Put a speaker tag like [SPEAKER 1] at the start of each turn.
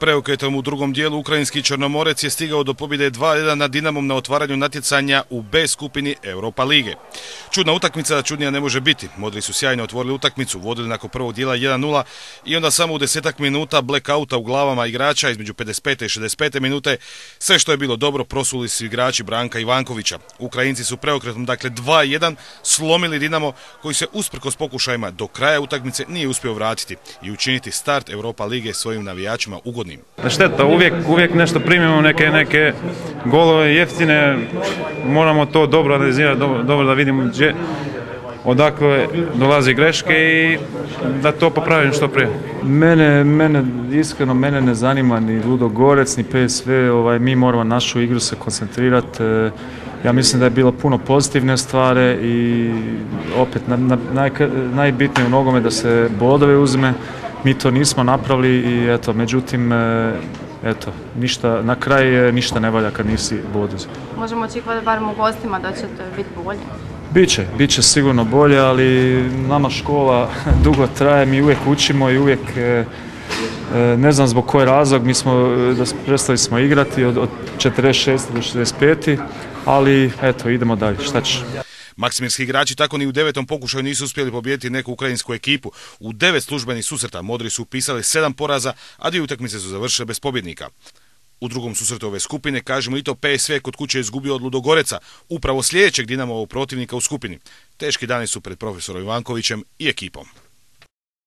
[SPEAKER 1] Preokretom u drugom dijelu ukrajinski Črnomorec je stigao do pobjede 2-1 nad Dinamom na otvaranju natjecanja u B skupini Europa lige. Čudna utakmica, čudnija ne može biti. Modri su sjajno otvorili utakmicu, vodili nakon prvog dijela 1-0 i onda samo u desetak minuta blackouta u glavama igrača između 55. i 65. minute sve što je bilo dobro prosuli su igrači Branka Ivankovića. Ukrajinci su preokretom dakle 2-1 slomili Dinamo koji se usprkos pokušajima do kraja utakmice nije uspio vratiti i učiniti start Europa lige svojim navijačima ugodnim
[SPEAKER 2] Šteta, uvijek, uvijek nešto primimo, neke, neke golove jeftine, moramo to dobro analizirati, dobro, dobro da vidimo gdje, odakle dolazi greške i da to popravim što prije. Mene, mene, iskreno, mene ne zanima ni Ludo Gorec, ni PSV, ovaj, mi moramo našu igru se koncentrirati. E, ja mislim da je bilo puno pozitivne stvari i opet na, na, naj, najbitnije u nogome da se bodove uzme mi to nismo napravili i eto, međutim, e, eto, ništa, na kraj ništa ne valja kad nisi bod
[SPEAKER 3] Možemo očekivati barem u gostima da će biti bolje?
[SPEAKER 2] Biće, bit će sigurno bolje, ali nama škola dugo traje, mi uvijek učimo i uvijek e, e, ne znam zbog koji razlog, mi smo, da prestali smo igrati od, od 46. do 65. Ali eto, idemo dalje, šta ćeš?
[SPEAKER 1] Maksimirski igrači tako ni u devetom pokušaju nisu uspjeli pobijediti neku ukrajinsku ekipu. U devet službenih susreta Modri su upisali sedam poraza, a dvije utakmice su završile bez pobjednika. U drugom susretu ove skupine, kažemo i to PSV kod kuće izgubio od Ludogoreca, upravo sljedećeg Dinamovog protivnika u skupini. Teški dani su pred profesorom Ivankovićem i ekipom.